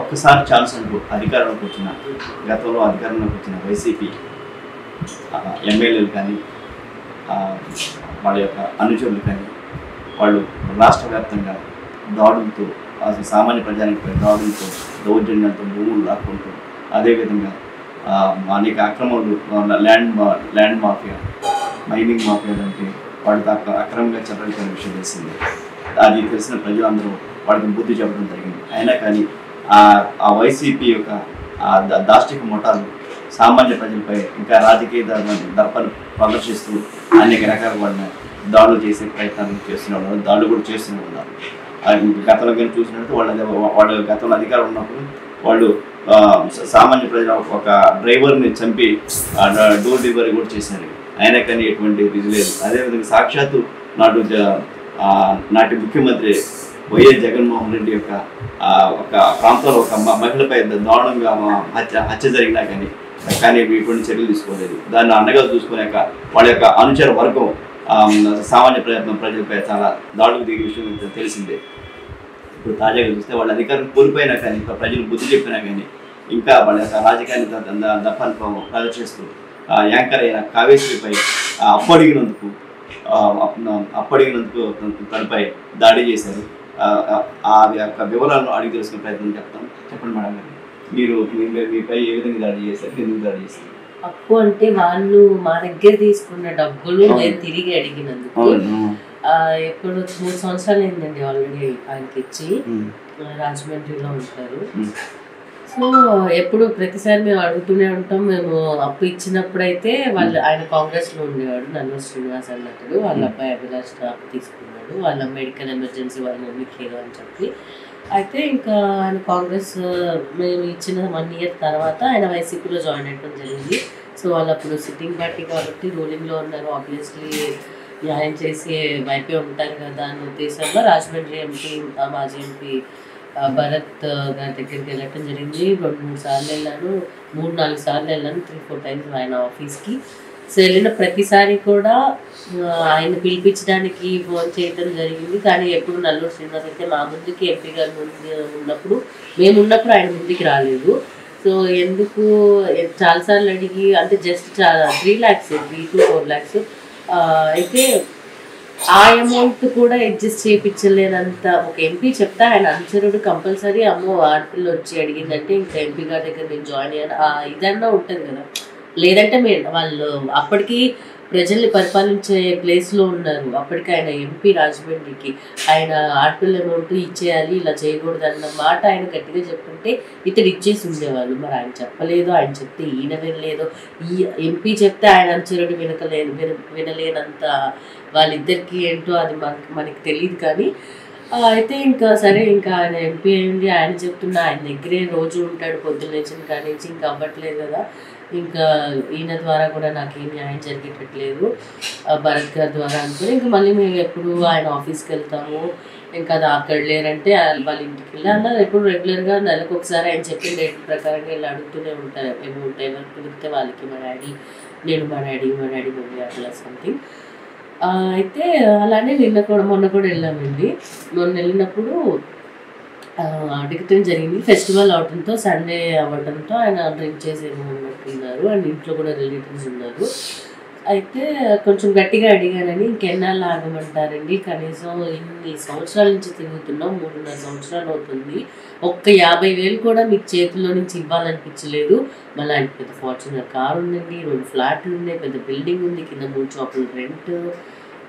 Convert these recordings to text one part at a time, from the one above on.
ఒక్కసారి ఛాన్స్ అంటూ అధికారంలోకి వచ్చిన గతంలో అధికారంలోకి వచ్చిన వైసీపీ ఎమ్మెల్యేలు కానీ వాళ్ళ యొక్క అనుచరులు కానీ వాళ్ళు రాష్ట్ర వ్యాప్తంగా దాడులతో అసలు సామాన్య ప్రజానికి దాడులతో దౌర్జన్యాలతో భూములు లాక్కుంటూ అదేవిధంగా అనేక అక్రమాలు ల్యాండ్ మా ల్యాండ్ మాఫియా మైనింగ్ మాఫియా అంటే వాడి దాకా అక్రమంగా చట్టడిపోయిన విషయం తెలిసింది. అది తెలిసిన ప్రజలందరూ వాడికి బుద్ధి చెప్పడం జరిగింది. అయినా కానీ ఆ వైసీపీ యొక్క దాష్టిక ముఠాలు సామాన్య ప్రజలపై ఇంకా రాజకీయ ధర్మ- ప్రదర్శిస్తూ అనేక రకాల వాళ్ళని దాడులు చేసే ప్రయత్నాలు చేస్తూనే ఉన్నారు. దాడులు కూడా చేస్తూనే ఉన్నారు. గతంలో కానీ చూసినట్టు వాళ్ళ వాళ్ళు గతంలో అధికారం ఉన్నప్పుడు వాళ్ళు సామాన్య ప్రజల ఒక డ్రైవర్ని చంపి డోర్ డెలివరీ కూడా చేశారు. అయినా కానీ ఎటువంటి ఇది లేదు. అదేవిధంగా సాక్షాత్తు నాటు నాటి ముఖ్యమంత్రి వైఎస్ జగన్మోహన్ రెడ్డి యొక్క ఒక ప్రాంతంలో ఒక మహిళపై దారుణంగా హత్య హత్య జరిగినా కానీ కానీ ఇటువంటి చర్యలు తీసుకోలేదు. దాన్ని అండగా చూసుకునేక వాళ్ళ యొక్క అనుచర వర్గం సామాన్య ప్రయత్నం ప్రజలపై చాలా దాడులు దిగే విషయం తెలిసిందే. ఇప్పుడు తాజాగా చూస్తే వాళ్ళ అధికారం కోల్పోయినా కానీ ఇంకా ప్రజలు బుద్ధి చెప్పినా కానీ ఇంకా వాళ్ళ యొక్క రాజకీయాన్ని ద- ప్రదర్శిస్తూ యాంకర్ అయిన కావేశ్వరిపై అప్పడిగినందుకు అప్పడిగినందుకు తనపై దాడి చేశారు. ఆ, ఆ- ఆ యొక్క వివరాలను అడిగి తెలుసుకునే ప్రయత్నం చెప్తాం చెప్పండి మేడం మీరు మీ- మీపై ఏ విధంగా దాడి చేశారు? ఎందుకు దాడి చేశారు? అప్పు అంటే వాళ్ళు మా దగ్గర తీసుకున్న డబ్బులు. నేను తిరిగి అడిగినందుకు. ఎప్పుడు మూడు సంవత్సరాలు అయిందండి ఆల్రెడీ ఆయనకి ఇచ్చి రాజమండ్రిలో ఉంటారు. సో ఎప్పుడు ప్రతిసారి మేము అడుగుతూనే ఉంటాం. మేము అప్పు ఇచ్చినప్పుడు అయితే వాళ్ళు ఆయన కాంగ్రెస్లో ఉండేవాడు నల్లూరు శ్రీనివాస్ అన్నప్పుడు వాళ్ళ అబ్బాయి అభిలాష్ అప్పు తీసుకున్నాడు. వాళ్ళ మెడికల్ ఎమర్జెన్సీ వాళ్ళ మమ్మీకి ఏదో అని చెప్పి. అయితే ఇంకా ఆయన కాంగ్రెస్ మేము ఇచ్చిన వన్ ఇయర్ తర్వాత ఆయన వైసీపీలో జాయిన్ అవ్వడం జరిగింది. సో వాళ్ళు అప్పుడు సిట్టింగ్ పార్టీ కాబట్టి రూలింగ్లో ఉన్నారు. ఆబ్వియస్లీ న్యాయం చేసే వైపే ఉంటారు కదా అన్న ఉద్దేశంలో రాజమండ్రి ఎంపీ మాజీ ఎంపీ భరత్ గారి దగ్గరికి వెళ్ళటం జరిగింది. రెండు మూడు సార్లు వెళ్ళాను. మూడు నాలుగు సార్లు వెళ్ళాను. త్రీ ఫోర్ టైమ్స్ ఆయన ఆఫీస్కి. సో వెళ్ళిన ప్రతిసారి కూడా ఆయన పిలిపించడానికి ఫోన్ చేయటం జరిగింది. కానీ ఎప్పుడు నల్లూరు శ్రీనివాస్ అయితే మా ముందుకి ఎంపీ గారి ముందు ఉన్నప్పుడు మేము ఉన్నప్పుడు ఆయన ముందుకి రాలేదు. సో ఎందుకు చాలాసార్లు అడిగి అంటే జస్ట్ చాలా three lakhs three to four lakhs. అయితే ఆ అమౌంట్ కూడా అడ్జస్ట్ చేయించలేనంత ఒక ఎంపీ చెప్తా ఆయన అనుచరుడు కంపల్సరీ అమ్మో ఆడపిల్ల వచ్చి అడిగిందంటే ఇంకా ఎంపీ గారి దగ్గర నేను జాయిన్ అయ్యాను. ఆ ఇదన్నా ఉంటుంది కదా. లేదంటే మేము వాళ్ళు అప్పటికి ప్రజల్ని పరిపాలించే ప్లేస్లో ఉన్నారు. అప్పటికి ఆయన ఎంపీ రాజమండ్రికి ఆయన ఆడపిల్ల అమౌంట్ ఇచ్చేయాలి ఇలా చేయకూడదు అన్న మాట ఆయన గట్టిగా చెప్పుంటే ఇతడు ఇచ్చేసి ఉండేవాళ్ళు. మరి ఆయన చెప్పలేదు ఆయన చెప్తే ఈయన వినలేదు. ఈ ఎంపీ చెప్తే ఆయన అనుచరుడు వినకలేదు విన వినలేనంత వాళ్ళిద్దరికి ఏంటో అది మనకి మనకి తెలియదు కానీ అయితే ఇంకా సరే ఇంకా ఆయన ఎంపీ అయింది ఆయన చెప్తున్నా ఆయన దగ్గరే రోజు ఉంటాడు పొద్దున్న లేచిన కాడి నుంచి ఇంకా అవ్వట్లేదు కదా. ఇంకా ఈయన ద్వారా కూడా నాకు ఏం న్యాయం జరిగేటట్లేదు. భరత్ గారి ద్వారా అనుకుని ఇంకా మళ్ళీ మేము ఎప్పుడు ఆయన ఆఫీస్కి వెళ్తాము. ఇంకా అది అక్కడ లేరంటే వాళ్ళ ఇంటికి వెళ్ళి అలా ఎప్పుడు రెగ్యులర్గా నెలకు ఒకసారి ఆయన చెప్పిన డేట్ ప్రకారంగా వెళ్ళి అడుగుతూనే ఉంటారు. అమౌంట్ ఎవరు కుదిరితే వాళ్ళకి మా డాడీ నేను మా డాడీ మా డాడీ మమ్మీ అట్లా సంథింగ్ అయితే అలానే నిన్న కూడా మొన్న కూడా వెళ్ళామండి. మొన్న వెళ్ళినప్పుడు ఆ, జరిగింది. ఫెస్టివల్ అవడంతో సండే అవ్వడంతో ఆయన డ్రింక్ చేసేమో ఉన్నట్టున్నారు అండ్ ఇంట్లో కూడా రిలేటివ్స్ ఉన్నారు. అయితే కొంచెం గట్టిగా అడిగానని ఇంకెన్నాళ్ళు ఆగమంటారండి? కనీసం ఇన్ని సంవత్సరాల నుంచి తిరుగుతున్నాం మూడున్నర సంవత్సరాలు అవుతుంది. ఒక్క యాభై వేలు కూడా మీకు చేతిలో నుంచి ఇవ్వాలనిపించలేదు. మళ్ళీ ఆయన పెద్ద ఫార్చునర్ కార్ ఉందండి రెండు ఫ్లాట్లు ఉన్నాయి పెద్ద బిల్డింగ్ ఉంది కింద మూడు చోట్ల రెంట్.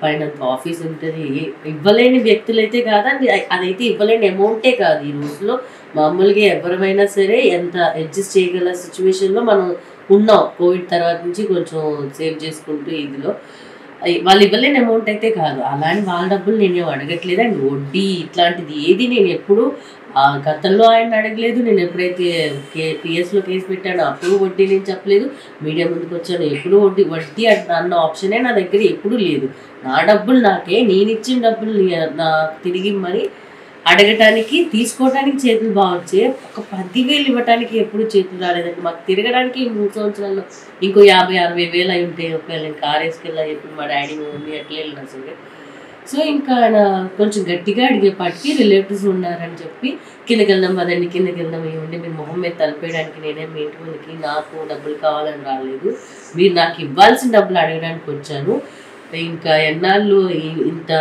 పైన ఆఫీస్ ఉంటుంది. ఇవ్వలేని వ్యక్తులైతే కాదండి అదైతే ఇవ్వలేని అమౌంటే కాదు. ఈ రోజులో మామూలుగా ఎవరమైనా సరే ఎంత అడ్జస్ట్ చేయగల సిచ్యువేషన్లో మనం ఉన్నాం. కోవిడ్ తర్వాత నుంచి కొంచెం సేవ్ చేసుకుంటూ ఇదిలో. వాళ్ళు ఇవ్వలేని అమౌంట్ అయితే కాదు. అలాంటి వాళ్ళ డబ్బులు నేను అడగట్లేదు అండ్ వడ్డీ ఇట్లాంటిది ఏది నేను ఎప్పుడు ఆ గతంలో ఆయన అడగలేదు నేను ఎప్పుడైతే కే పిఎస్లో కేసు పెట్టానో అప్పుడు వడ్డీ నేను చెప్పలేదు. మీడియా ముందుకు వచ్చాను ఎప్పుడు వడ్డీ వడ్డీ అన్న- అన్న ఆప్షనే నా దగ్గర ఎప్పుడూ లేదు. నా డబ్బులు నాకే నేను ఇచ్చిన డబ్బులు నా తిరిగి మరి అడగటానికి తీసుకోవడానికి చేతులు బాగొచ్చే ఒక పదివేలు ఇవ్వటానికి ఎప్పుడు చేతులు రాలేదండి. మాకు తిరగడానికి మూడు సంవత్సరాల్లో ఇంకో యాభై అరవై వేలు అయి ఉంటాయి ఒకవేళ నేను కారు వేసుకెళ్ళా ఎప్పుడు మా డాడీ ఉంది మమ్మీ ఎట్లా వెళ్ళినా సరే సో ఇంకా ఆయన కొంచెం గట్టిగా అడిగేపాటికి రిలేటివ్స్ ఉన్నారని చెప్పి కిందకి వెళ్దాం పదండి కిందకి వెళ్దాం ఇవ్వండి. మీరు మొహం మీద తలపేయడానికి నేనే మీ ఇంటి ముందుకి నాకు డబ్బులు కావాలని రాలేదు. మీరు నాకు ఇవ్వాల్సిన డబ్బులు అడగడానికి వచ్చాను. ఇంకా ఎన్నాళ్ళు ఇంత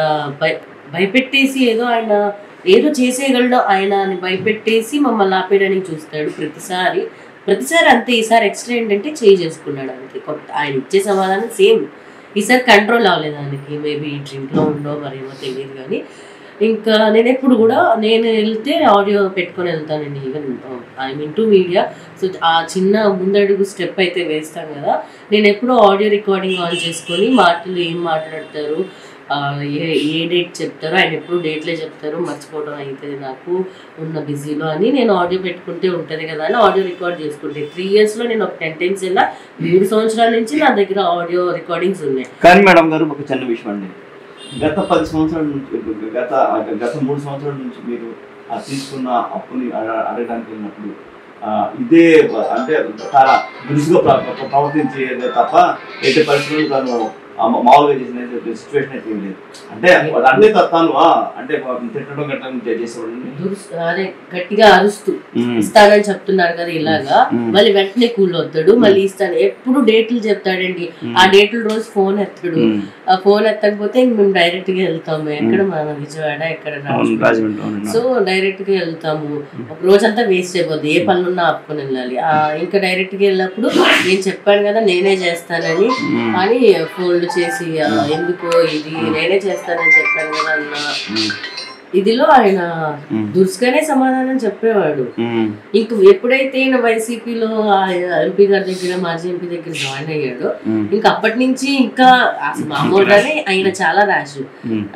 భయ భయపెట్టేసి ఏదో ఆయన ఏదో చేసేయగలడో ఆయన అని భయపెట్టేసి మమ్మల్ని ఆపేయడానికి చూస్తాడు ప్రతిసారి. ప్రతిసారి అంతే ఈసారి ఎక్స్ట్రా ఏంటంటే చేయి చేసుకున్నాడు అంతే. కొత్త ఆయన ఇచ్చే సమాధానం సేమ్. ఈసారి కంట్రోల్ అవ్వలేదు దానికి మేబీ డ్రింక్లో ఉండో మరేమో తెలియదు కానీ. ఇంకా నేను ఎప్పుడు కూడా నేను వెళ్తే ఆడియో పెట్టుకొని వెళ్తానండి even I mean to media so ఆ చిన్న ముందడుగు స్టెప్ అయితే వేస్తాం కదా. నేను ఎప్పుడూ ఆడియో రికార్డింగ్ ఆన్ చేసుకొని మాటలు ఏం మాట్లాడతారు ఏ ఏ డేట్ చెప్తారో ఆయన ఎప్పుడు డేట్లే చెప్తారు మర్చిపోవడం అవుతుంది నాకు. ఉన్న బిజీలో అని నేను ఆడియో పెట్టుకుంటే ఉంటుంది కదా అని ఆడియో రికార్డ్ చేసుకుంటే. త్రీ ఇయర్స్లో నేను ఒక టెన్ టైమ్స్ వెళ్ళా. మూడు సంవత్సరాల నుంచి నా దగ్గర ఆడియో రికార్డింగ్స్ ఉన్నాయి. కానీ మేడం గారు ఒక చిన్న విషయం అండి. గత పది సంవత్సరాల నుంచి గత గత మూడు సంవత్సరాల నుంచి మీరు తీసుకున్న అప్పుని అడగడానికి వెళ్ళినప్పుడు ఇదే అంటే చాలా దురుసుగా ప్రవర్తించేదే తప్ప ఎట్టి పరిస్థితులు తను మామూలుగా చేసిన సిచ్యువేషన్ అయితే ఏం లేదు. అంటే అంటే తను ఆ, అంటే తిట్టడం గట్టడం చేసేవాడు గట్టిగా అరుస్తూ ఇస్తానని చెప్తున్నారు కదా ఇలాగా. మళ్ళీ వెంటనే కూల్ అవుతాడు మళ్ళీ ఇస్తాను. ఎప్పుడు డేట్లు చెప్తాడండి. ఆ డేట్ల రోజు ఫోన్ ఎత్తాడు. ఆ ఫోన్ ఎత్తకపోతే ఇంక మేము డైరెక్ట్గా వెళ్తాము. ఎక్కడ మన విజయవాడ ఎక్కడ. సో డైరెక్ట్గా వెళ్తాము. ఒక రోజంతా వేస్ట్ అయిపోద్ది. ఏ పనులున్నా ఆపుకొని వెళ్ళాలి. ఇంకా డైరెక్ట్గా వెళ్ళినప్పుడు నేను చెప్పాను కదా నేనే చేస్తానని. అని ఫోన్లు చేసి ఎందుకు ఇది నేనే చేస్తానని చెప్పాను కదా అన్న. ఇదిలో ఆయన. దురుసుగానే సమాధానం చెప్పేవాడు. ఇంక ఎప్పుడైతే ఈయన వైసీపీలో ఎంపీ గారి దగ్గర మాజీ ఎంపీ దగ్గర జాయిన్ అయ్యాడో. ఇంకా అప్పటి నుంచి ఇంకా మామూలుగానే ఆయన చాలా ర్యాష్.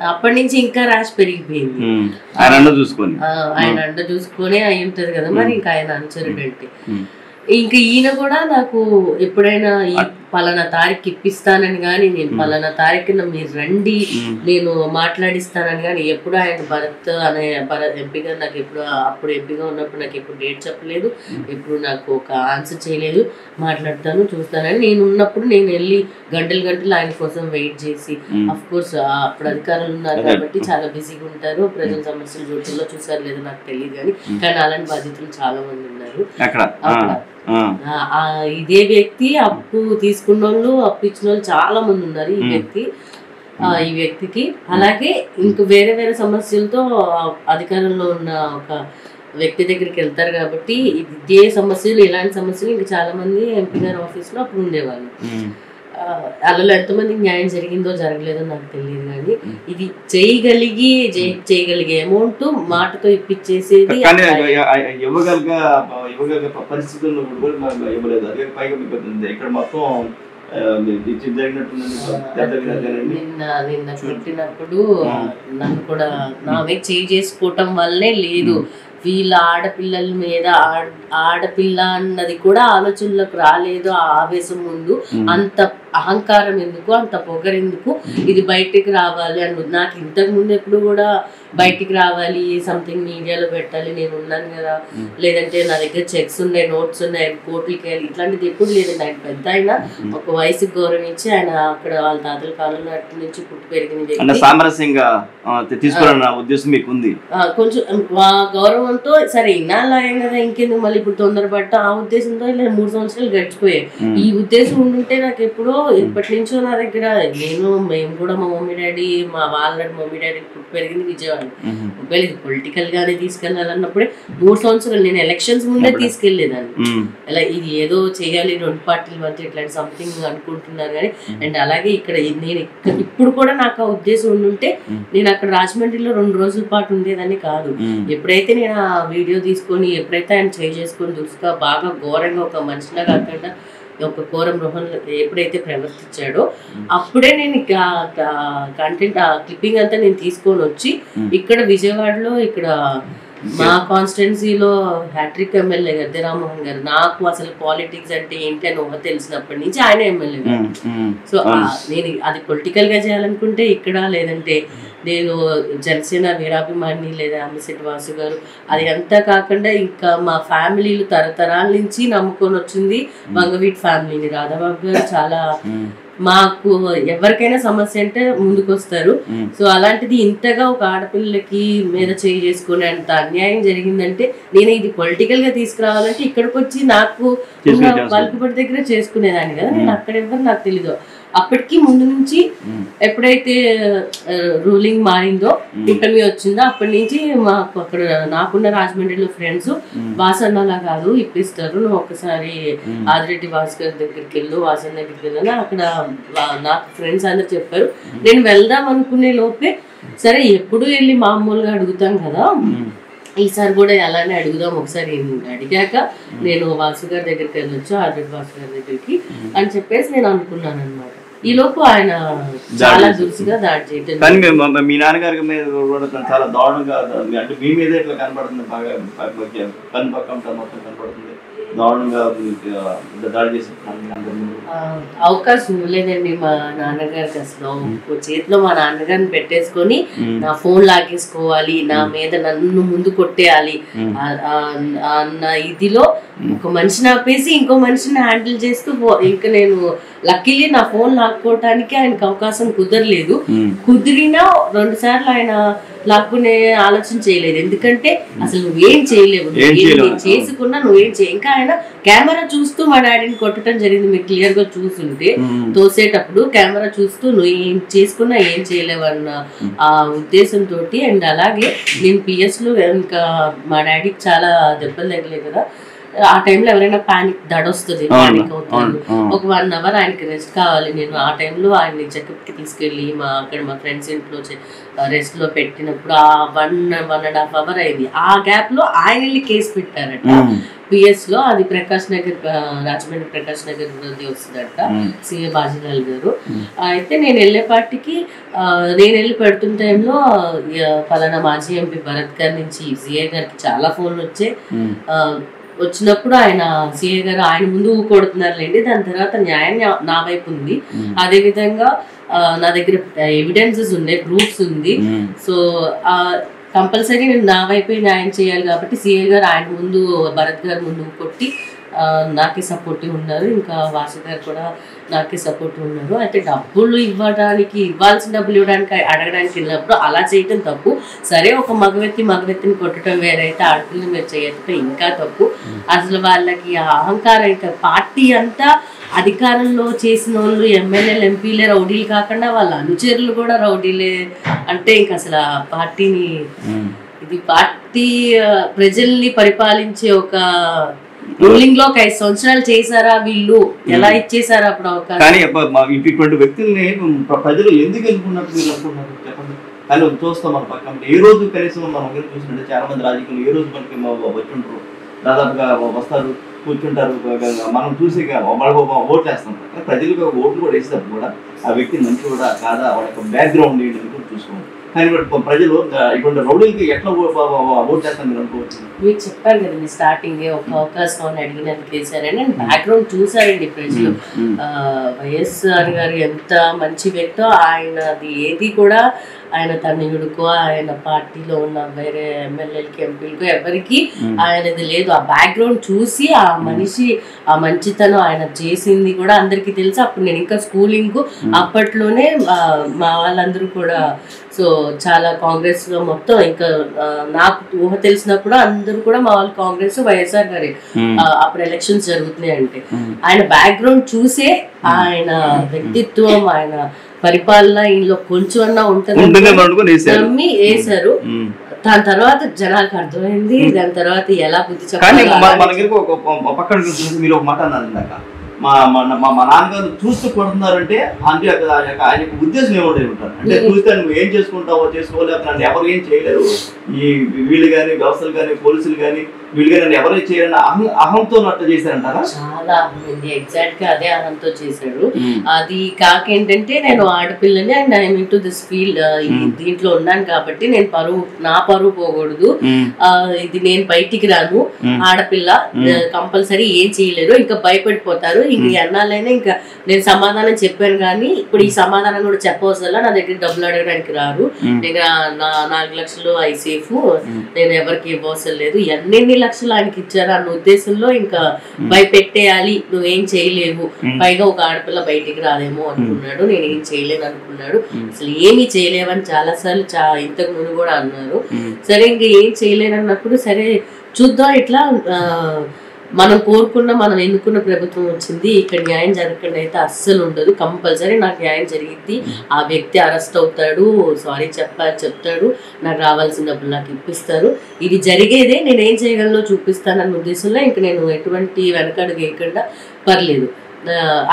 అప్పటి నుంచి ఇంకా ర్యాష్ పెరిగిపోయింది. ఆయన చూసుకొని ఆయన అండ చూసుకునే అయి ఉంటది కదా మరి ఇంకా ఆయన అనుచరుడు అంటే. ఇంకా ఈయన కూడా నాకు ఎప్పుడైనా ఈ పలానా తారీఖు ఇప్పిస్తానని కానీ నేను పలానా తారీఖున మీరు రండి. నేను మాట్లాడిస్తానని కానీ ఎప్పుడు ఆయన భరత్ అనే భరత్ ఎంపీగా నాకు ఎప్పుడు అప్పుడు ఎంపీగా ఉన్నప్పుడు నాకు ఎప్పుడు డేట్ చెప్పలేదు. ఎప్పుడు నాకు ఒక ఆన్సర్ చేయలేదు. మాట్లాడతాను చూస్తానని నేను ఉన్నప్పుడు నేను వెళ్ళి గంటలు గంటలు ఆయన కోసం వెయిట్ చేసి. అఫ్ కోర్స్ అప్పుడు అధికారులు ఉన్నారు. కాబట్టి చాలా బిజీగా ఉంటారు. ప్రజల సమస్యలు చూడటంలో చూసారు లేదో నాకు తెలియదు కానీ కానీ అలాంటి బాధితులు చాలా మంది ఉన్నారు. అక్కడ. ఇదే వ్యక్తి అప్పు తీసుకున్న వాళ్ళు అప్పు ఇచ్చిన వాళ్ళు చాలా మంది ఉన్నారు ఈ. వ్యక్తి. ఆ, ఈ వ్యక్తికి. అలాగే ఇంక వేరే వేరే సమస్యలతో అధికారంలో ఉన్న ఒక వ్యక్తి దగ్గరికి వెళ్తారు కాబట్టి ఇదే సమస్యలు ఇలాంటి సమస్యలు ఇంకా చాలా మంది ఎంపీ గారి ఆఫీస్లో అప్పుడు ఉండేవాళ్ళు. వాళ్ళలో ఎంతమందికి న్యాయం జరిగిందో జరగలేదో నాకు తెలియదు కానీ ఇది చేయగలిగి చేయగలిగే అమౌంట్ మాటతో ఇప్పించేసేది ఇవ్వగలిగ ఇవ్వగలిగే పరిస్థితుల్లో కూడా ఇవ్వలేదు. అదే పైగా. ఇక్కడ మొత్తం. నిన్న నిన్న కొట్టినప్పుడు. నన్ను కూడా నా మీద చేయి చేసుకోవటం వల్లే లేదు. వీళ్ళ ఆడపిల్లల మీద ఆడ- ఆడపిల్ల అన్నది కూడా ఆలోచనలోకి రాలేదు ఆ ఆవేశం ముందు. అంత అహంకారం ఎందుకు అంత పొగరెందుకు ఇది బయటికి రావాలి అని నాకు ఇంతకు ముందు ఎప్పుడు కూడా బయటికి రావాలి సంథింగ్ మీడియాలో పెట్టాలి నేను ఉన్నాను కదా. లేదంటే నా దగ్గర చెక్స్ ఉన్నాయి నోట్స్ ఉన్నాయి కోర్టులకి వెళ్ళి ఇట్లాంటిది ఎప్పుడు లేదండి ఆయన పెద్ద ఆయన ఒక వయసుకి గౌరవం ఇచ్చి ఆయన అక్కడ వాళ్ళ తాతల కాలంలో అటు నుంచి పుట్టి పెరిగిన సామరస్యంగా ఉద్దేశం మీకు ఉంది కొంచెం ఆ గౌరవంతో సరే ఇన్నాళ్ళు ఆయన కదా ఇంకెందుకు మళ్ళీ ఇప్పుడు తొందరపడ్డ? ఆ ఉద్దేశంతో ఇలా మూడు సంవత్సరాలు గడిచిపోయాయి. ఈ ఉద్దేశం ఉండుంటే నాకు ఎప్పుడో ఎప్పటి నుంచో నా దగ్గర నేను మేము కూడా మా మమ్మీ డాడీ మా వాళ్ళ మమ్మీ డాడీ పుట్టి పెరిగింది విజయవాడ. ఒకవేళ పొలిటికల్ గానే తీసుకెళ్ళాలన్నప్పుడే మూడు సంవత్సరాలు నేను ఎలక్షన్స్ ముందే. తీసుకెళ్ళేదాన్ని. ఇలా ఇది ఏదో చేయాలి రెండు పార్టీల మధ్య ఇట్లాంటి సంథింగ్ అనుకుంటున్నారు కానీ అండ్ అలాగే ఇక్కడ నేను ఇక్కడ ఇప్పుడు కూడా నాకు ఆ ఉద్దేశం ఉండుంటే. నేను అక్కడ రాజమండ్రిలో రెండు రోజుల పాటు ఉండేదాన్ని కాదు. ఎప్పుడైతే నేను ఆ వీడియో తీసుకొని ఎప్పుడైతే ఆయన చేసుకొని దురుసుగా బాగా ఘోరంగా ఒక మనిషిలా కాకుండా ఒక ఘోర గృహంలో ఎప్పుడైతే ప్రవర్తించాడో అప్పుడే నేను కంటెంట్ ఆ క్లిప్పింగ్ అంతా నేను తీసుకొని వచ్చి. ఇక్కడ విజయవాడలో ఇక్కడ మా కాన్స్టిట్యున్సీలో హ్యాట్రిక్ ఎమ్మెల్యే గద్దె రామ్మోహన్ గారు నాకు అసలు పాలిటిక్స్ అంటే ఏంటి అని ఊహ తెలిసినప్పటి నుంచి ఆయన ఎమ్మెల్యే గారు. సో నేను అది పొలిటికల్గా చేయాలనుకుంటే ఇక్కడ లేదంటే నేను జనసేన వీరాభిమాని లేదా అమ్మిశెట్టి వాసు గారు అది అంతా కాకుండా ఇంకా మా ఫ్యామిలీలు తరతరాల నుంచి నమ్ముకొని వచ్చింది వంగవీటి ఫ్యామిలీని రాధాబాబు గారు చాలా. మాకు ఎవరికైనా సమస్య అంటే ముందుకు వస్తారు. సో అలాంటిది ఇంతగా ఒక ఆడపిల్లకి మీద చేయి చేసుకునే అంత అన్యాయం జరిగిందంటే నేను ఇది పొలిటికల్గా తీసుకురావాలంటే ఇక్కడికి వచ్చి నాకు బల్పిపడి దగ్గర చేసుకునేదాన్ని కదా. నేను అక్కడ ఎవరు నాకు తెలీదు. అప్పటికి ముందు నుంచి. ఎప్పుడైతే రూలింగ్ మారిందో ఇక్కడి వచ్చిందో అప్పటి నుంచి మాకు అక్కడ నాకున్న రాజమండ్రిలో ఫ్రెండ్స్ వాసన్ అలా కాదు ఇప్పిస్తారు. నువ్వు ఒక్కసారి ఆదిరెడ్డి భాస్కర్ దగ్గరికి వెళ్ళు వాసన్ దగ్గరికి వెళ్ళు అక్కడ నాకు ఫ్రెండ్స్ అందరు చెప్పారు. నేను వెళ్దాం అనుకునే లోపే సరే ఎప్పుడు వెళ్ళి మామూలుగా అడుగుతాం కదా. ఈసారి కూడా అలానే అడుగుదాం ఒకసారి అడిగాక నేను వాసు గారి దగ్గరికి వెళ్ళొచ్చు ఆదిరెడ్డి వాసు గారి దగ్గరికి అని చెప్పేసి నేను అనుకున్నాను అనమాట ఈ లోపు ఆయన చాలా దురుసుగా దాడి చేయటం కానీ మీ- మీ- నాన్నగారి మీద కూడా చాలా దారుణంగా అంటే మీ మీద ఇట్లా కనపడుతుంది బాగా కన్ను పక్కన మొత్తం కనపడుతుంది. దారుణంగా దాడి చేసి అవకాశం ఇవ్వలేదండి మా నాన్నగారికి అసలు. చేతిలో మా నాన్నగారిని పెట్టేసుకొని. నా ఫోన్ లాగేసుకోవాలి నా మీద నన్ను ముందు కొట్టేయాలి. అన్న ఇదిలో ఒక మనిషిని ఆపేసి ఇంకో మనిషిని హ్యాండిల్ చేస్తూ ఇంకా నేను లక్కీలీ నా ఫోన్ లాక్కోవటానికి ఆయనకు అవకాశం కుదరలేదు. ఉమ్. కుదిరినా రెండు సార్లు ఆయన లాక్కునే ఆలోచన చేయలేదు. ఎందుకంటే అసలు నువ్వేం చేయలేవు. చేయలేవు. నేను చేసుకున్నా నువ్వేం చేయ ఇంకా ఆయన కెమెరా చూస్తూ మా డాడీని కొట్టడం జరిగింది. మీరు క్లియర్గా చూస్తుంటే ఉమ్. తోసేటప్పుడు కెమెరా చూస్తూ నువ్వు ఏం చేసుకున్నా ఏం చేయలేవన్న ఆ ఉద్దేశంతో అండ్ అలాగే నేను పిఎస్లో ఇంకా మా డాడీకి చాలా దెబ్బలు తగిలే కదా. ఆ టైంలో ఎవరైనా పానిక్ దడొస్తుంది పానిక్ అవును. ఒక వన్ అవర్ ఆయనకి రెస్ట్ కావాలి. నేను ఆ టైంలో ఆయన్ని చెకప్కి తీసుకెళ్ళి మా అక్కడ మా ఫ్రెండ్స్ ఇంట్లో రెస్ట్లో పెట్టినప్పుడు ఆ one one and half hour అయింది. ఆ గ్యాప్లో ఆయన వెళ్ళి కేసు పెట్టారట ఉమ్. పిఎస్లో అది ప్రకాష్ నగర్ రాజమండ్రి ప్రకాష్ నగర్ వస్తుందట. సిఏ బాజీలాల్ గారు. అయితే నేను వెళ్ళే పార్టీకి ఆ, నేను వెళ్ళి పెడుతున్న టైంలో ఆ, పలానా మాజీ ఎంపీ భరత్ గారి నుంచి సిఏ గారికి చాలా ఫోన్లు వచ్చాయి. వచ్చినప్పుడు ఆయన సిఏ గారు ఆయన ముందు ఊకొడుతున్నారులేండి దాని తర్వాత న్యాయం నా- వైపు ఉంది. అదే విధంగా నా దగ్గర ఎవిడెన్సెస్ ఉన్నాయి ప్రూఫ్స్ ఉంది. సో కంపల్సరీ నేను నా వైపే న్యాయం చేయాలి కాబట్టి సిఏ గారు ఆయన ముందు భరత్ గారు ముందు కొట్టి నాకే సపోర్టివ్ ఉన్నారు. ఇంకా వాసు గారు కూడా నాకే సపోర్ట్ ఉన్నారు. అయితే డబ్బులు ఇవ్వడానికి ఇవ్వాల్సిన డబ్బులు ఇవ్వడానికి అడగడానికి వెళ్ళినప్పుడు అలా చేయటం తప్పు. సరే ఒక మగవ్యక్తి మగవ్యక్తిని కొట్టడం వేరైతే ఆడపిల్లని మీరు చేయటం ఇంకా తప్పు. అసలు వాళ్ళకి అహంకారం ఇంకా పార్టీ అంతా అధికారంలో చేసిన వాళ్ళు ఎమ్మెల్యేలు ఎంపీలే రౌడీలు కాకుండా వాళ్ళ అనుచరులు కూడా రౌడీలే. అంటే ఇంకా అసలు ఆ పార్టీని. ఇది పార్టీ ప్రజల్ని పరిపాలించే ఒక రూలింగ్లో ఒక ఐదు సంవత్సరాలు చేశారా వీళ్ళు? ఎలా ఇచ్చేసారా అప్పుడు అవకాశం? కానీ ఇటువంటి వ్యక్తుల్ని ప్ర- ప్రజలు ఎందుకు ఎన్నుకున్నట్టు మీరు చెప్పండి. కానీ చూస్తాం మన పక్కన. ఏ రోజు కనీసం మనం చూసినట్టు చాలా మంది రాజకీయాలు ఏ రోజు మనకి వచ్చి ఉంటారు? దాదాపుగా వస్తారు కూర్చుంటారు మనం చూసే వాళ్ళు ఓట్లు వేస్తాం. కానీ ప్రజలకు ఒక ఓట్లు కూడా వేసేటప్పుడు కూడా ఆ వ్యక్తి మంచి కూడా కాదా? వాళ్ళ యొక్క బ్యాక్గ్రౌండ్ ఏంటి కూడా చూసుకోవాలి. కానీ ప్రజలు ఇటువంటి రౌడీలకి ఎట్లా ఓట్ చేస్తాం మీరు అనుకోవచ్చు మీకు చెప్పాను కదండి స్టార్టింగ్ ఒక అవకాశం అని అడిగినందుకు వేశారని బ్యాక్గ్రౌండ్ చూసారండి ప్రజలు. ఆ, వైఎస్ఆర్ గారు ఎంత మంచి వ్యక్తో ఆయనది ఏది కూడా ఆయన తనయుడుకో ఆయన పార్టీలో ఉన్న వేరే ఎమ్మెల్యేలకి ఎంపీలకో ఎవరికి ఆయనది లేదు. ఆ బ్యాక్గ్రౌండ్ చూసి ఆ మనిషి ఆ మంచితనం ఆయన చేసింది కూడా అందరికీ తెలుసు. అప్పుడు నేను ఇంకా స్కూలింగ్ అప్పట్లోనే మా వాళ్ళందరూ కూడా సో చాలా కాంగ్రెస్లో మొత్తం ఇంకా నాకు ఊహ తెలిసినప్పుడు అందరూ కూడా మా వాళ్ళు కాంగ్రెస్ వైఎస్ఆర్ గారి. ఆ, అప్పుడు ఎలక్షన్స్ జరుగుతున్నాయి అంటే. ఆయన బ్యాక్గ్రౌండ్ చూసే ఆయన వ్యక్తిత్వం ఆయన పరిపాలన ఇందులో కొంచెం అన్నా ఉంటుంది వేశారు. దాని తర్వాత జనాలకు అర్థమైంది దాని తర్వాత ఎలా బుద్ధి చెప్పాలి మీరు ఒక మాట అన్నారు మా మన- మా మా నాన్నగారు చూస్తూ కొడుతున్నారంటే అంటే అక్కడ ఆయన యొక్క- ఆయన యొక్క ఉద్దేశం ఏముండే ఉంటారు అంటే చూస్తే నువ్వు ఏం చేసుకుంటావో చేసుకోలేక నన్ను ఎవరు ఏం చేయలేరు. ఈ వీళ్ళు కానీ వ్యవస్థలు కానీ పోలీసులు కానీ వీళ్ళు కానీ నన్ను ఎవరు చేయరని అహం అహంతో అట్లా చేశారంటారా? చాలా అర్థమైంది ఎగ్జాక్ట్గా అదే అనంతో చేశాడు అది కాక ఏంటంటే నేను ఆడపిల్లని and I mean to this field దీంట్లో ఉన్నాను కాబట్టి నేను పరువు నా పరువు పోకూడదు. ఇది నేను బయటికి రాను. ఆడపిల్ల కంపల్సరీ ఏం చేయలేరు. ఇంకా భయపడిపోతారు. ఇంక ఎన్నాళ్ళైనా ఇంకా నేను సమాధానం చెప్పాను కానీ ఇప్పుడు ఈ సమాధానం కూడా చెప్పవసరం నా దగ్గర డబ్బులు అడగడానికి రారు. నేను నాలుగు లక్షలు ఐసేఫ్ నేను ఎవరికి ఇవ్వవసరం లేదు. ఎన్నెన్ని లక్షలు ఆయనకి ఇచ్చారు అన్న ఉద్దేశంలో ఇంకా భయపెట్టేయాలి నువ్వేం చేయలేవు. పైగా ఒక ఆడపిల్ల బయటికి రాదేమో అనుకున్నాడు నేను ఏం చేయలేను అనుకున్నాడు అసలు ఏమీ చేయలేవని చాలా సార్లు చా ఇంతకు ముందు కూడా అన్నారు. సరే ఇంకా ఏం చేయలేను అన్నప్పుడు సరే చూద్దాం ఇట్లా మనం కోరుకున్న మనం ఎన్నుకున్న ప్రభుత్వం వచ్చింది ఇక్కడ న్యాయం జరగకుండా అయితే అస్సలు ఉండదు కంపల్సరీ నాకు న్యాయం జరిగింది ఆ వ్యక్తి అరెస్ట్ అవుతాడు సారీ చెప్పా చెప్తాడు నాకు రావాల్సిన డబ్బులు నాకు ఇప్పిస్తారు. ఇది జరిగేదే నేను ఏం చేయగలను చూపిస్తానన్న ఉద్దేశంలో ఇంక నేను ఎటువంటి వెనకడుగు వేయకుండా పర్లేదు.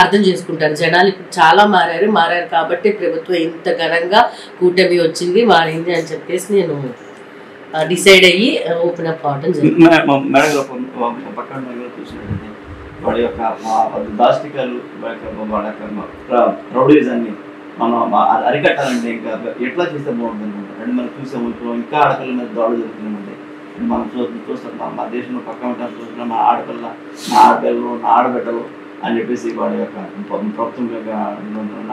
అర్థం చేసుకుంటారు. జనాలు ఇప్పుడు చాలా మారారు మారారు కాబట్టి ప్రభుత్వం ఇంత ఘనంగా కూటమి వచ్చింది మారింది అని చెప్పేసి నేను డిసైడ్ అయ్యి ఓపెన్ అప్ అవడం జరిగింది. పక్కన చూసినట్టయితే వాడి యొక్క దాష్టికాలు వాడి యొక్క వాళ్ళ యొక్క రౌడీజాన్ని మనం అరికట్టాలంటే ఇంకా ఎట్లా చేస్తే బాగుంటుంది అంటే మనం చూసాము ఇప్పుడు ఇంకా ఆడపిల్ల మీద దాడులు జరుగుతున్నాయి మనం చూ చూస్తున్నాం మా దేశంలో పక్క ఉంటాం చూస్తున్నాం మా ఆడపిల్ల నా ఆడపిల్లలు నా ఆడబిడ్డలు అని చెప్పేసి వాడి యొక్క ప్రభుత్వం యొక్క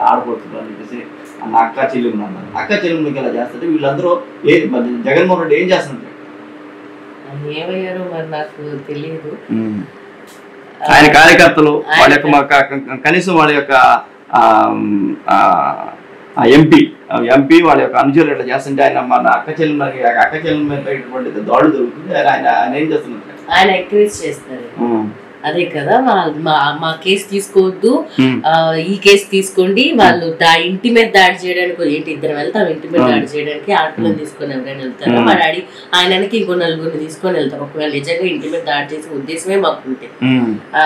ఆడపడుతున్నారు అని చెప్పేసి నా అక్క అన్నారు అక్క చెల్లెమ్మకి ఇలా చేస్తుంటే వీళ్ళందరూ ఏ జగన్మోహన్ రెడ్డి ఏం ఏమయ్యారో మరి నాకు తెలియదు. ఆయన కార్యకర్తలు వాళ్ళ యొక్క కనీసం వాళ్ళ యొక్క ఎంపీ ఎంపీ వాళ్ళ యొక్క అనుచరులు ఇట్లా చేస్తుంటే ఆయన మన అక్క చెల్లెమ్మకి అక్క చెల్లెమ్మ మీద ఇటువంటి దాడులు జరుగుతుంది ఆయన ఆయన ఏం చేస్తున్నారు? ఆయన ఎంకరేజ్ చేస్తారు. అదే కదా మా మా మా కేసు తీసుకోవద్దు. ఆ, ఈ కేసు తీసుకోండి. వాళ్ళు దా ఇంటి మీద దాడి చేయడానికి ఏంటి ఇద్దరు వెళ్తాం? ఇంటి మీద దాడి చేయడానికి ఆటోలను తీసుకొని ఎవరైనా వెళ్తారా. మా డాడీ ఆయనకి ఇంకో నలుగురిని తీసుకొని వెళ్తారు ఒకవేళ నిజంగా ఇంటి మీద దాడి చేసే ఉద్దేశమే మాకు ఉంటే ఆ,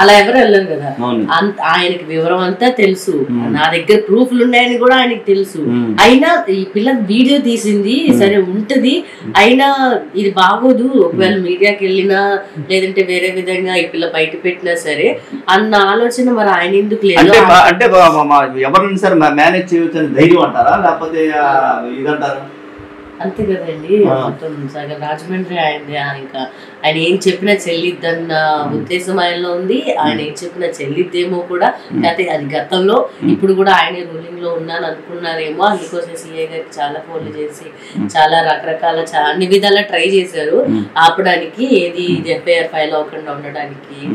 అలా ఎవరు వెళ్ళరు కదా. ఆయనకి వివరం అంతా తెలుసు. నా దగ్గర ప్రూఫ్లు ఉన్నాయని కూడా ఆయనకి తెలుసు. అయినా ఈ పిల్ల వీడియో తీసింది సరే ఉంటది. అయినా ఇది బాగోదు. ఒకవేళ మీడియాకి వెళ్ళినా లేదంటే వేరే విధంగా ఈ పిల్ల బయట పెట్టినా సరే అన్న ఆలోచన మరి ఆయన ఎందుకు లేదు? అంటే ఎవరిని సరే మేనేజ్ చేయొచ్చు అని ధైర్యం అంటారా? లేకపోతే ఇదంటారా? అంతే కదండి. మొత్తం సగం రాజమండ్రి ఆయన ఇంకా ఆయన ఏం చెప్పినా చెల్లిద్దన్న ఉద్దేశం ఆయనలో ఉంది. ఆయన ఏం చెప్పినా చెల్లిద్దేమో కూడా. అయితే అది గతంలో ఇప్పుడు కూడా ఆయనే రూలింగ్లో ఉన్నాను అనుకున్నారేమో. అందుకోసం సీఏ గారికి చాలా ఫోన్లు చేసి చాలా రకరకాల చా- అన్ని విధాలా ట్రై చేశారు. ఆపడానికి ఏది ఎఫ్ఐఆర్ ఫైల్ అవ్వకుండా ఉండడానికి.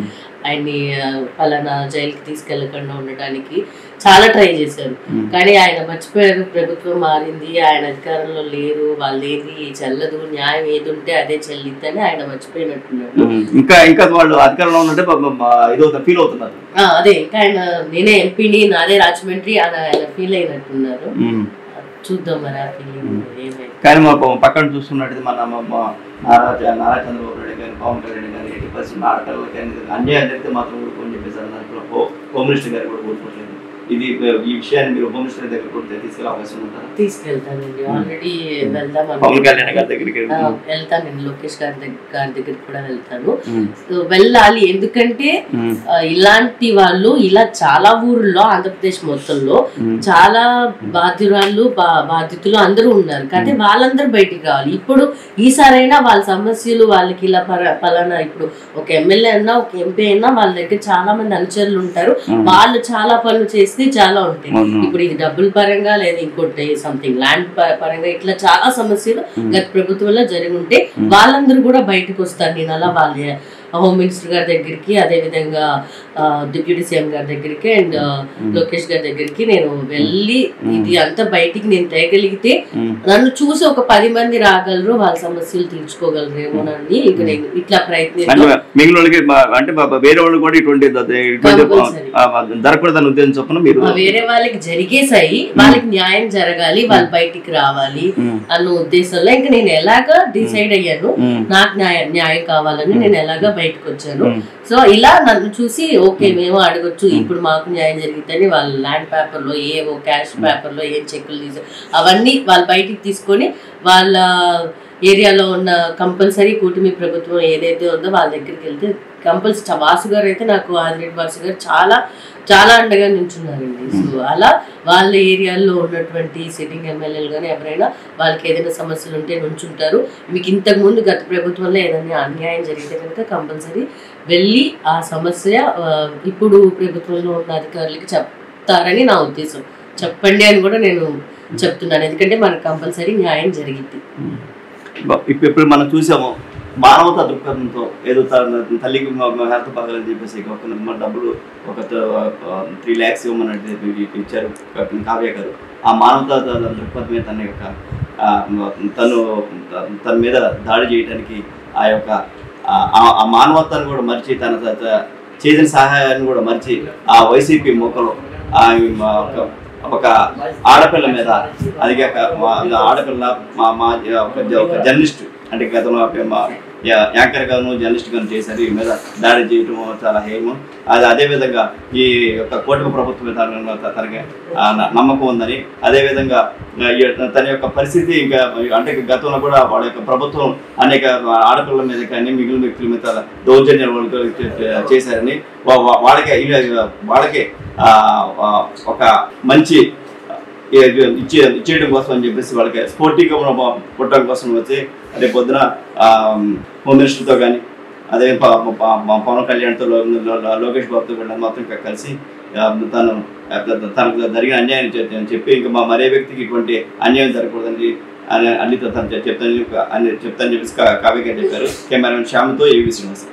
ఆయన్ని ఆ, పలానా జైలుకి తీసుకెళ్ళకుండా ఉండడానికి చాలా ట్రై చేశారు. కానీ ఆయన మర్చిపోయారు. ప్రభుత్వం మారింది. ఆయన అధికారంలో లేరు. వాళ్ళు ఏది చెల్లదు. న్యాయం ఏది ఉంటే అదే చెల్లిద్దని ఆయన మర్చిపోయినట్టున్నాడు ఇంకా ఇంకా వాళ్ళు అధికారంలో ఫీల్ అవుతున్నారు. అదే. ఇంకా ఆయన నేనే ఎంపీని నాదే రాజమండ్రి అని ఆయన ఫీల్ అయినట్టున్నారు. చూద్దాం మరి ఆ ఫీలింగ్ ఏమైంది. కానీ మా పక్కన చూస్తున్నట్టు మన మా- మా నారా చంద్రబాబు నాయుడు కానీ పవన్ కళ్యాణ్ కానీ ఎయిటీ పర్సెంట్ ఆడపిల్లలకి కానీ అన్యాయం జరిగితే మాత్రం ఊరుకోని చెప్పేసి అన్నారు ఇప్పుడు హోమ్ మినిస్టర్ గారు కూడా ఊరుకోవట్లేదు. ఇది ఈ విషయాన్ని మీరు మినిస్టర్ దగ్గర కూడా తీసుకెళ్ళే అవకాశం ఉంటారా తీసుకెళ్తానండి ఆల్రెడీ వెళ్దాం పవన్ కళ్యాణ్ గారి దగ్గరికి ఆ, వెళ్తానండి లోకేష్ గారి దగ్గర గారి దగ్గరికి కూడా వెళ్తాను. సో వెళ్ళాలి. ఎందుకంటే ఇలాంటి వాళ్ళు ఇలా చాలా ఊర్లో ఆంధ్రప్రదేశ్ మొత్తంలో చాలా బాధ్యురాళ్ళు బా- బాధితులు అందరూ ఉన్నారు. కానీ వాళ్ళందరూ బయటికి రావాలి. ఇప్పుడు ఈసారైనా వాళ్ళ సమస్యలు వాళ్ళకి ఇలా పలానా ఇప్పుడు ఒక ఎమ్మెల్యే అయినా ఒక ఎంపీ అయినా వాళ్ళ దగ్గర చాలా మంది అనుచరులు ఉంటారు. వాళ్ళు చాలా పనులు చేస్తే చాలా ఉంటాయి. ఇప్పుడు ఇది డబ్బుల పరంగా లేదా ఇంకోటి సంథింగ్ ల్యాండ్ పరంగా ఇట్లా చాలా సమస్యలు గత ప్రభుత్వంలో జరిగి ఉంటే వాళ్ళందరూ కూడా బయటకు వస్తారు. నేను అలా వాళ్ళ హోమ్ మినిస్టర్ గారి దగ్గరికి అదే విధంగా ఆ, డిప్యూటీ సీఎం గారి దగ్గరికి అండ్ లోకేష్ గారి దగ్గరికి నేను వెళ్ళి ఇది అంతా బయటికి నేను తేగలిగితే. నన్ను చూసి ఒక పది మంది రాగలరు వాళ్ళ సమస్యలు తీర్చుకోగలరేమోనని ఇక నేను ఇట్లా ప్రయత్నిస్తాను మా- అంటే వేరే వాళ్ళు కూడా ఇటువంటి ఉద్దేశం చొప్పున మీరు ఆ, వేరే వాళ్ళకి జరిగేసాయి వాళ్ళకి న్యాయం జరగాలి వాళ్ళు బయటికి రావాలి అన్న ఉద్దేశంలో ఇంకా నేను ఎలాగా డిసైడ్ అయ్యాను. నాకు న్యాయం న్యాయం కావాలని నేను ఎలాగా బయటకు వచ్చాను. సో ఇలా నన్ను చూసి ఓకే మేము. అడగొచ్చు ఇప్పుడు మాకు న్యాయం జరిగిద్దని వాళ్ళ ల్యాండ్ పేపర్లో ఏవో క్యాష్ పేపర్లో ఏం చెక్కులు తీసారు అవన్నీ వాళ్ళు బయటికి తీసుకొని వాళ్ళ ఏరియాలో ఉన్న కంపల్సరీ కూటమి ప్రభుత్వం ఏదైతే ఉందో వాళ్ళ దగ్గరికి వెళ్తే కంపల్సరీ వాసు గారు అయితే నాకు ఆదిరెడ్డి వాసు గారు చాలా చాలా అండగా నించున్నారండి. సో అలా వాళ్ళ ఏరియాల్లో ఉన్నటువంటి సిట్టింగ్ ఎమ్మెల్యేలు కానీ ఎవరైనా వాళ్ళకి ఏదైనా సమస్యలు ఉంటే నుంచుంటారు. మీకు ఇంతకుముందు గత ప్రభుత్వంలో ఏదైనా అన్యాయం జరిగితే కనుక కంపల్సరీ వెళ్ళి ఆ సమస్య ఇప్పుడు ప్రభుత్వంలో ఉన్న అధికారులకి చెప్తారని నా ఉద్దేశం. చెప్పండి అని కూడా నేను చెప్తున్నాను. ఎందుకంటే మనకు కంపల్సరీ న్యాయం జరిగింది ఇప్పుడు ఎప్పుడు మనం చూసాము మానవతా దృక్పథంతో ఏదో తన తల్లికి హెల్త్ బాగాలని చెప్పేసి ఒక మన డబ్బులు ఒక త్రీ ల్యాక్స్ ఇవ్వమని చెప్పి ఇచ్చారు కావ్య గారు. ఆ మానవతా దృక్పథమే తన యొక్క తను తన మీద దాడి చేయడానికి ఆ యొక్క ఆ- మానవత్వాన్ని కూడా మర్చి తన త- చేసిన సహాయాన్ని కూడా మర్చి ఆ వైసీపీ మొక్కలు ఆ మా ఒక- ఆడపిల్ల మీద అది కాక మా ఆడపిల్ల మా మా ఒక జర్నలిస్ట్ అంటే గతంలో యాంకర్ గాను జర్నలిస్ట్ గాను చేశారు. ఈ మీద దాడి చేయటం చాలా హేమం. అది అదేవిధంగా ఈ యొక్క కూటమి ప్రభుత్వం మీద తనకి నమ్మకం ఉందని అదేవిధంగా తన యొక్క పరిస్థితి ఇంకా అంటే గతంలో కూడా వాళ్ళ యొక్క ప్రభుత్వం అనేక ఆడపిల్లల మీద కానీ మిగిలిన వ్యక్తుల మీద దౌర్జన్యాలు చేశారని వాళ్ళకి వా- వాళ్ళకే వాళ్ళకే ఒక మంచి ఇచ్చే ఇచ్చేయడం కోసం అని చెప్పేసి వాళ్ళకి స్పోర్టివ్గా ఉన్న పుట్టడం కోసం వచ్చి రేపు పొద్దున హోమ్ మినిస్టర్తో కానీ అదే పవన్ కళ్యాణ్తో లోకేష్ బాబుతో కూడా మాత్రం కలిసి తను తనకు జరిగిన అన్యాయం చెప్పి ఇంకా మా మరే వ్యక్తికి ఇటువంటి అన్యాయం జరగకూడదని అని అన్నితో తను చెప్తాను అని చెప్తాను చెప్పేసి కా- చెప్పారు. కెమెరామెన్ శ్యామ్తో ఏవి శ్రీనివాస్.